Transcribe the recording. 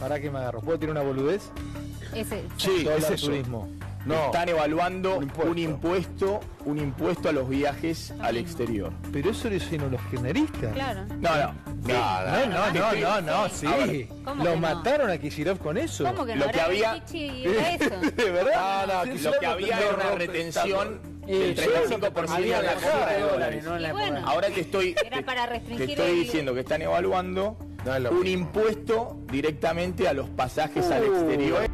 ¿Para qué me agarro? ¿Puedo tirar una boludez? Ese. Sí, es eso. turismo. No, están evaluando un impuesto. un impuesto, un impuesto a los viajes al exterior. Pero eso lo hicieron los kirchneristas. Claro. No, no. No, no, no, no, no, no, sí. A ver. ¿Cómo Lo que no? mataron a Kicillof con eso. ¿Cómo que no? Lo que había- eso. ¿De verdad? No, no, Sí, lo que había no, era una retención del 35% había de la la compra de cara, dólares. no la Y bueno. Ahora te estoy, Era te- para te restringir estoy el- diciendo que están evaluando No un mismo. impuesto directamente a los pasajes al Uh, exterior